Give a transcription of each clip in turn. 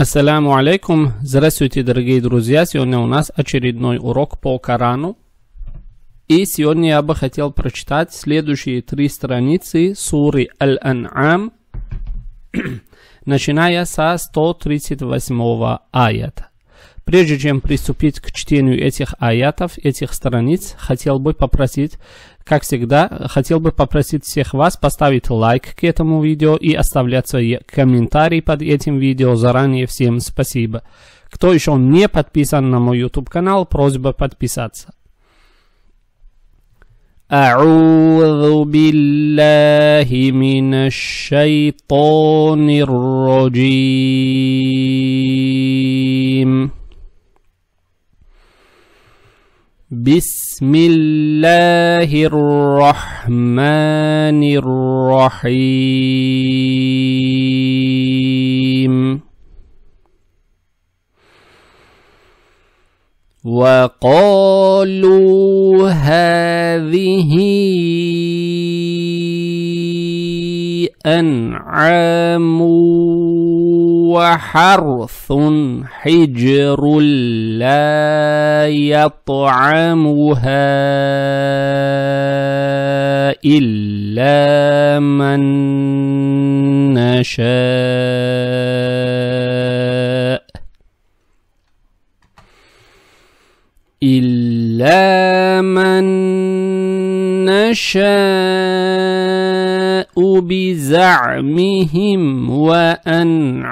Ассаляму алейкум. Здравствуйте, дорогие друзья. Сегодня у нас очередной урок по Корану. И сегодня я бы хотел прочитать следующие три страницы суры Аль-Ан'ам, начиная со 138 аята. Прежде чем приступить к чтению этих аятов, этих страниц, хотел бы попросить, как всегда, хотел бы попросить всех вас поставить лайк к этому видео и оставлять свои комментарии под этим видео. Заранее всем спасибо. Кто еще не подписан на мой YouTube канал, просьба подписаться. أعوذ بالله من الشيطان الرجيم بسم الله الرحمن الرحيم. وقالوا هذه أنعام وحرث حجر لا يطعمها إلا من نشاء. إلا من نشاء بزعمهم وأنعام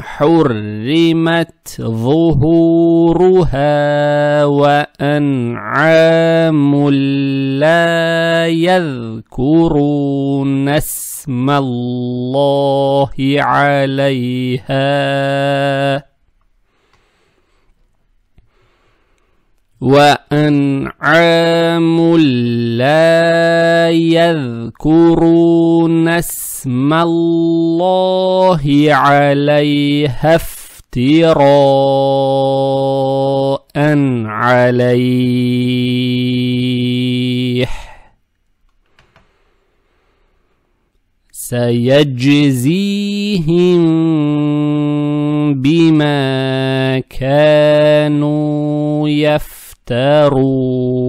حرمت ظهورها وأنعام لا يذكرون اسم الله عليها وأنعام لا يذكرون اسم الله عليها افتراء عليه. سيجزيهم بما كانوا يفعلون. يفترون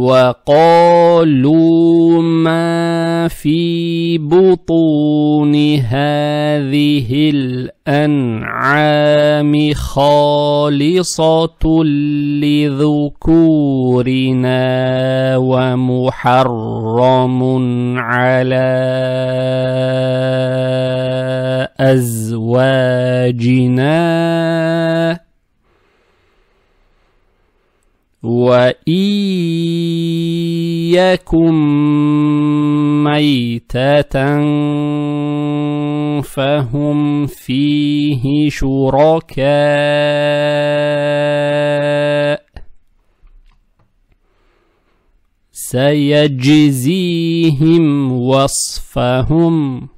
وقالوا ما في بطون هذه الأنعام خالصة لذكورنا ومحرم على أزواجنا وإن يكن ميتة فهم فيه شركاء سيجزيهم وصفهم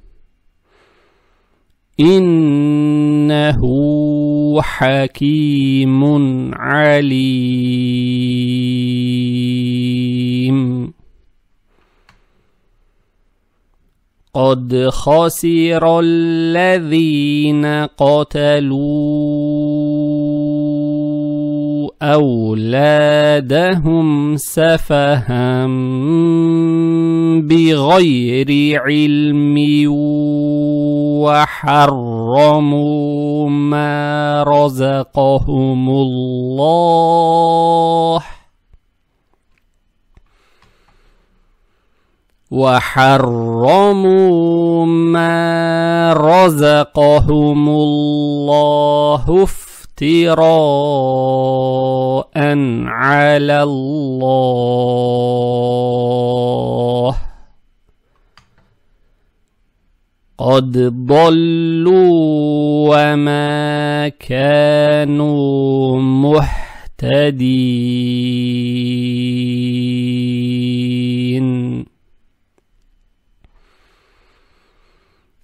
إنه حكيم عليم. قد خسر الذين قتلوا أولادهم سفها بغير علم وحرموا ما رزقهم الله وحرموا ما رزقهم الله افتراء على الله. قد ضلوا وما كانوا مهتدين.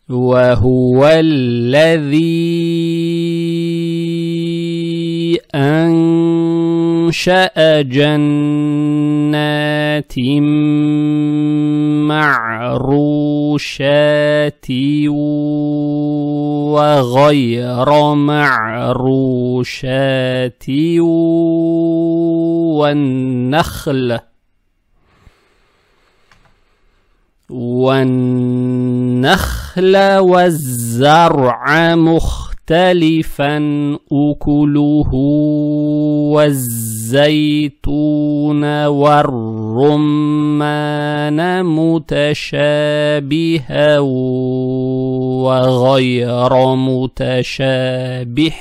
وهو الذي أنشأ جنات معروشات وغير معروشات والنخل والنخل والزرع مختلفا أكله والزيتون والرمان متشابها وغير متشابه.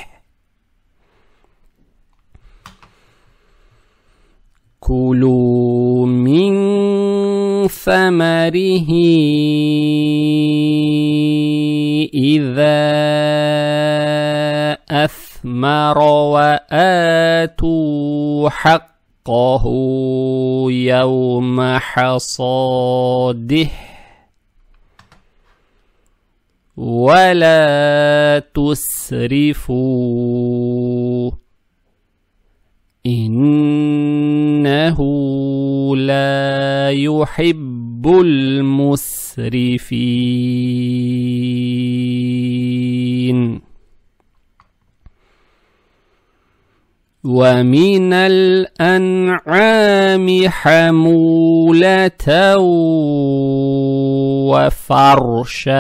كلوا من ثمره إذا أثمر وآتوا حقه يوم حصاده. ولا تسرفوا. إنه لا يحب المسرفين. ومن الأنعام حمولة وفرشا.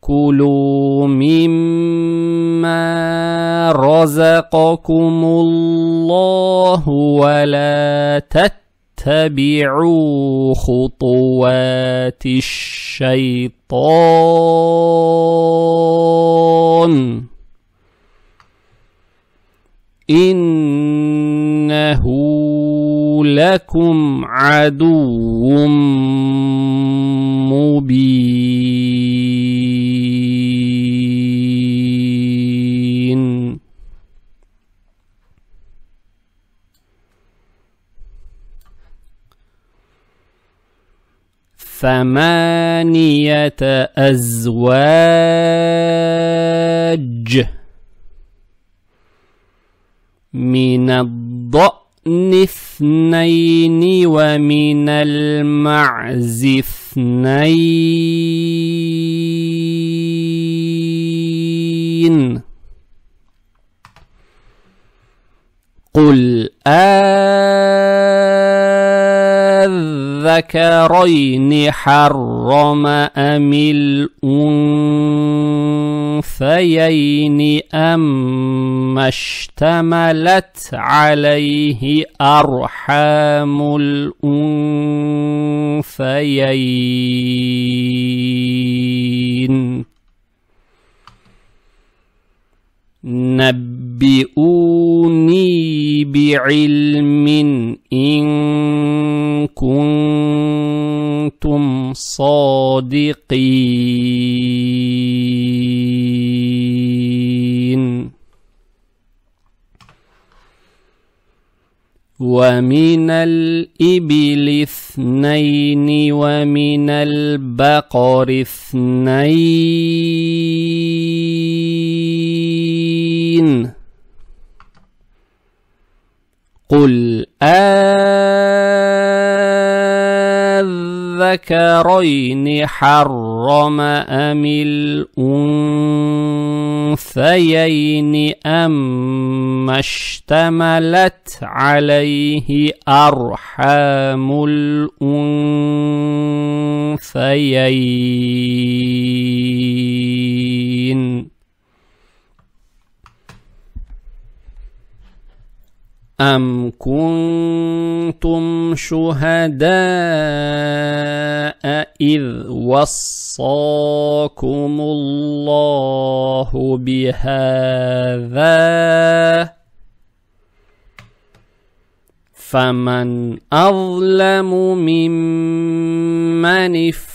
كلوا مما رزقكم الله ولا تتبعوا خطوات الشيطان. إنه لكم عدو مبين. ثمانية أزواج من الضأن اثنين ومن المعز اثنين. أذكرين حرم أم الأنثيين أم اشتملت عليه أرحام الأنثيين؟ نبئوني بعلم إن صادقين. ومن الإبل اثنين ومن البقر اثنين. قل أذكرين حرم أم الأنثيين أم اشتملت عليه أرحام الأنثيين أم كنتم شهداء إذ وصاكم الله بهذا فمن أظلم ممن افترى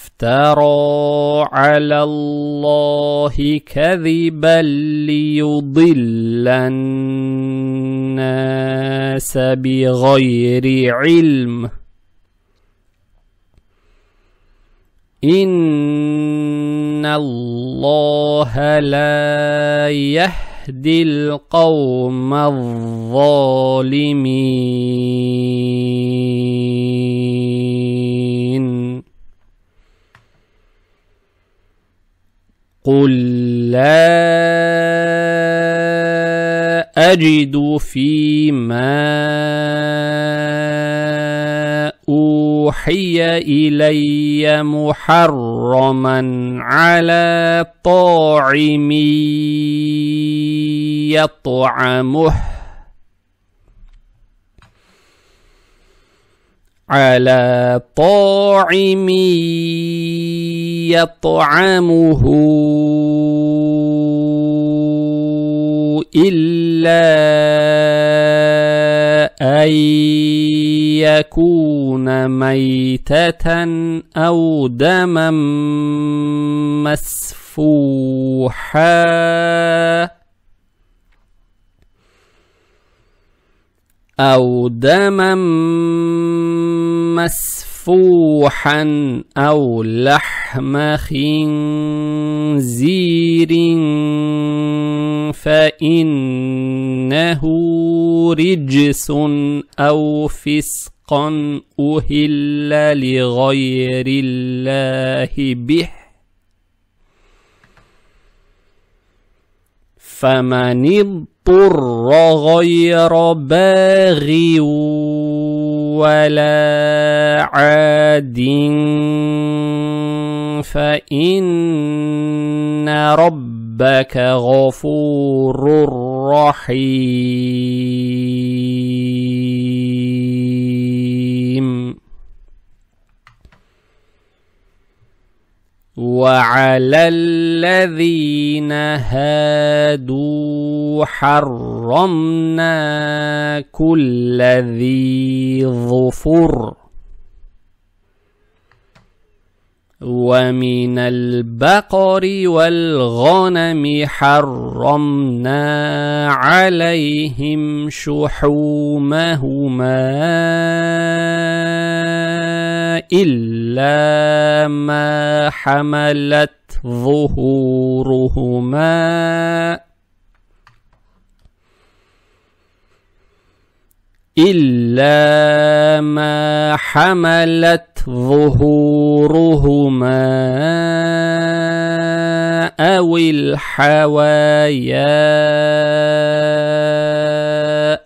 على الله كذبا ليضل الناس بغير علم. إن الله لا يهدي القوم الظالمين. قل لا أجد فيما أوحي إلي محرما على طاعم يطعمه على طاعم يطعمه إلا أن يكون ميتة أو دما مسفوحا. أو دما مسفوحا أو لحم خنزير فإنه رجس أو فسقا أهل لغير الله به. فمن اضطر غير باغ ولا عاد فإن ربك غفور رحيم. وعلى الذين هادوا حرمنا كل ذي ظفر. ومن البقر والغنم حرمنا عليهم شحومهما. إلا ما حملت ظهورهما. إلا ما حملت ظهورهما أو الحوايا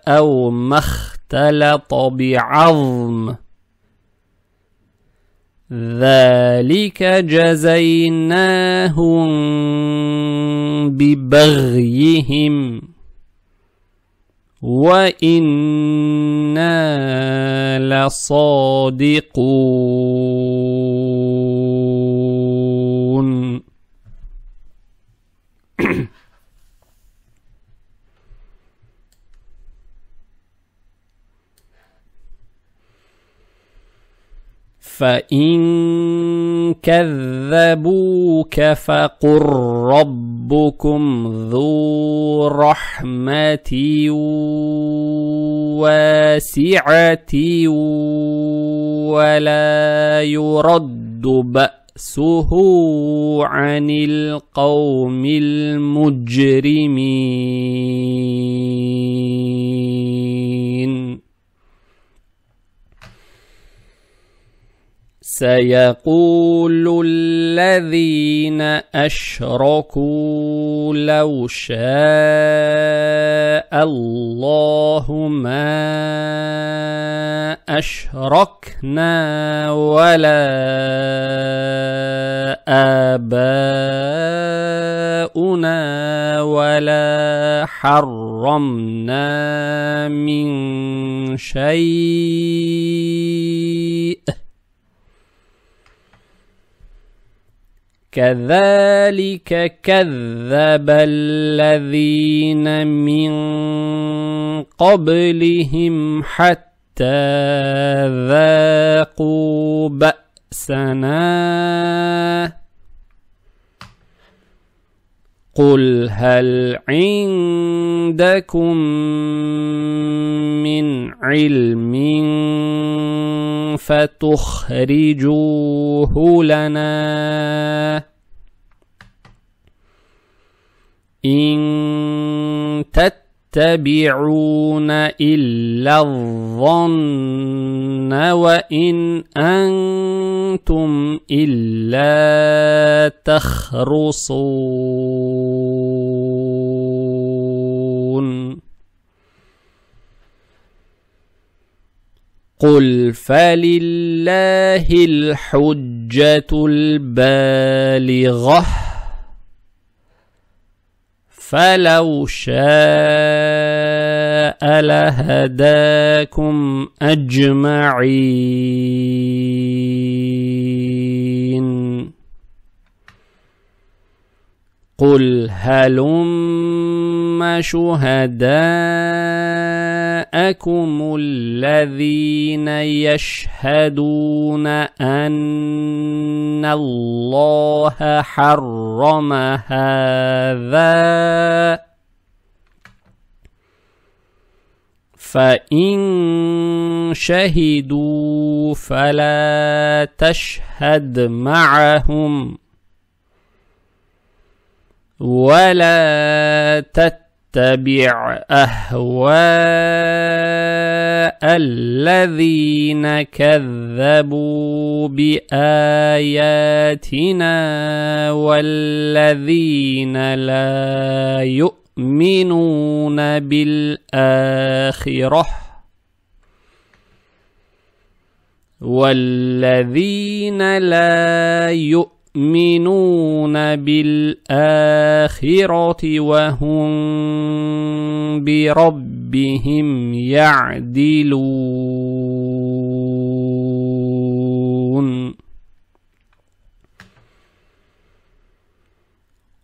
أو ما اختلط بعظم. ذلك جزيناهم ببغيهم وإنا لصادقون فإن كذبوك فقل ربكم ذو رحمة واسعة ولا يرد بأسه عن القوم المجرمين سيقول الذين أشركوا لو شاء الله ما أشركنا ولا آباؤنا ولا حرمنا من شيء كذلك كذب الذين من قبلهم حتى ذاقوا بأسنا. قل هل عندكم من علم فتخرجوه لنا إن يتبعون إلا الظن وإن أنتم إلا تخرصون. قل فلله الحجة البالغة. فلو شاء لهداكم أجمعين. قل هلم شهداءكم الذين يشهدون أن الله حرم هذا فإن شهدوا فلا تشهد معهم ولا تتبع أهواء الذين كذبوا بآياتنا والذين لا يؤمنون بالآخرة والذين لا يؤمنون يؤمنون بالآخرة وهم بربهم يعدلون.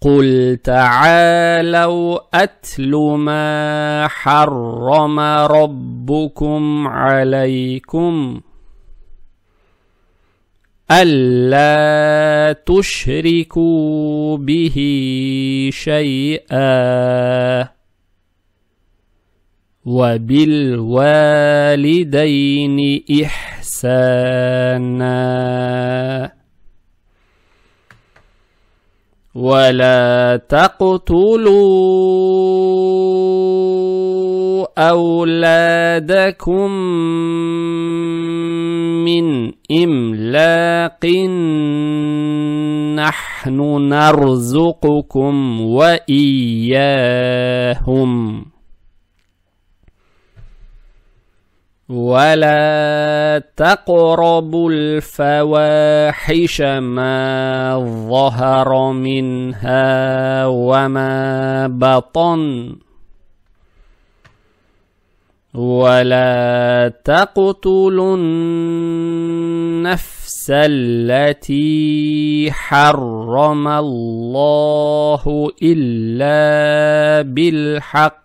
قل تعالوا أتل ما حرم ربكم عليكم ألا تشركوا به شيئا وبالوالدين إحسانا ولا تقتلوا أولادكم من إملاق نحن نرزقكم وإياهم. ولا تقربوا الفواحش ما ظهر منها وما بطن. ولا تقتلوا النفس التي حرم الله الا بالحق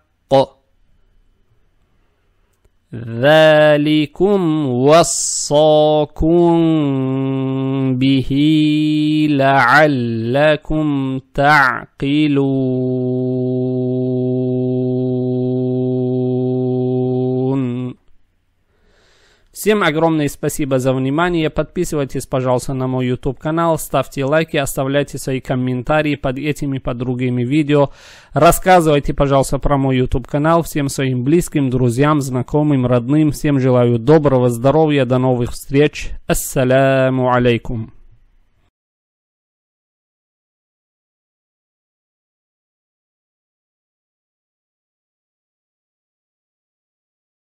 ذلكم وصاكم به لعلكم تعقلون Всем огромное спасибо за внимание. Подписывайтесь, пожалуйста, на мой YouTube канал, ставьте лайки, оставляйте свои комментарии под этими, под другими видео. Рассказывайте, пожалуйста, про мой YouTube канал всем своим близким, друзьям, знакомым, родным. Всем желаю доброго здоровья, до новых встреч. Ассаляму алейкум.